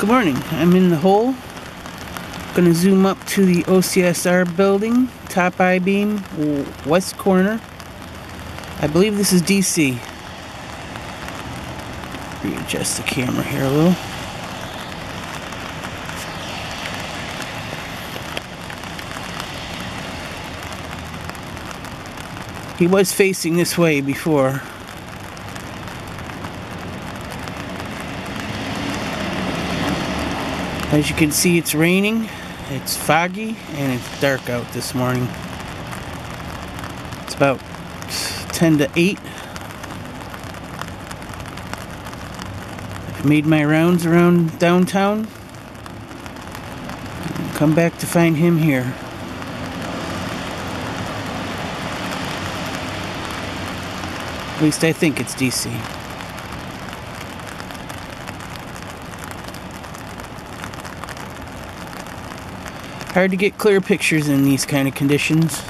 Good morning. I'm in the hole. Gonna zoom up to the OCSR building, top I-beam, west corner. I believe this is DC. Readjust the camera here a little. He was facing this way before. As you can see, it's raining, it's foggy, and it's dark out this morning. It's about 10 to 8. I've made my rounds around downtown. Come back to find him here. At least I think it's DC. Hard to get clear pictures in these kind of conditions.